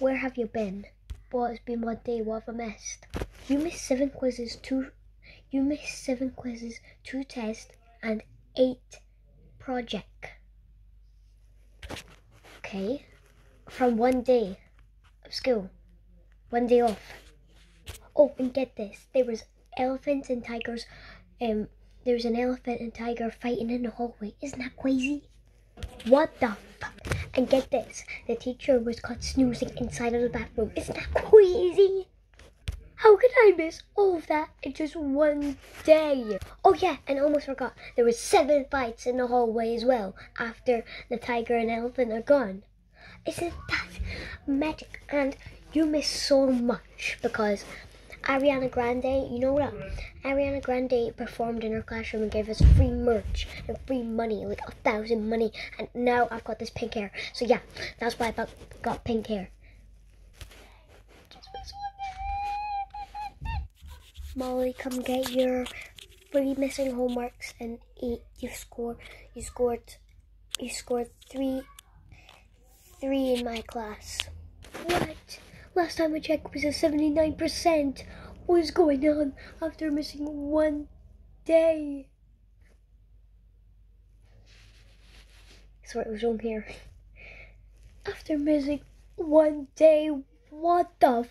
where have you been? Well, it's been one day. What have I missed? You missed seven quizzes, two. You missed seven quizzes, two tests, and eight project. Okay, from one day of school, one day off. Oh, and get this: there was elephants and tigers. Um, there was an elephant and tiger fighting in the hallway. Isn't that crazy? What the fuck? And get this: the teacher was caught snoozing inside of the bathroom. Isn't that crazy? How could I miss all of that in just one day? Oh yeah, and almost forgot. There was seven fights in the hallway as well after the tiger and elephant are gone. Isn't that magic? And you miss so much because Ariana Grande, you know what? Ariana Grande performed in her classroom and gave us free merch and free money, like a thousand money. And now I've got this pink hair. So yeah, that's why I got pink hair. Molly, come get your three missing homeworks and eight. You score. You scored. You scored three. Three in my class. What? Last time I checked was a seventy-nine percent. What is going on after missing one day? Sorry, it was on here. After missing one day, what the